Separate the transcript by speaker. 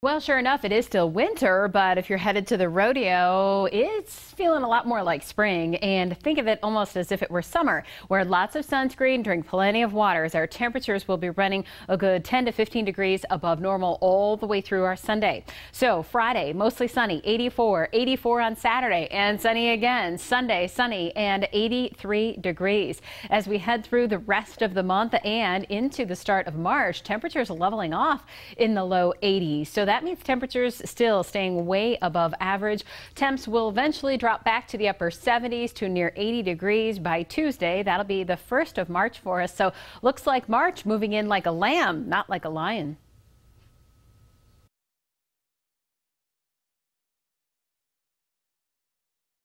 Speaker 1: Well, sure enough, it is still winter, but if you're headed to the rodeo, it's feeling a lot more like spring. And think of it almost as if it were summer. Wear lots of sunscreen, drink plenty of water, as our temperatures will be running a good 10 to 15 degrees above normal all the way through our Sunday. So Friday, mostly sunny, 84, 84 on Saturday, and sunny again. Sunday, sunny and 83 degrees. As we head through the rest of the month and into the start of March, temperatures leveling off in the low 80s. So that means temperatures still staying way above average. Temps will eventually drop back to the upper 70s to near 80 degrees by Tuesday. That'll be the first of March for us. So looks like March moving in like a lamb, not like a lion.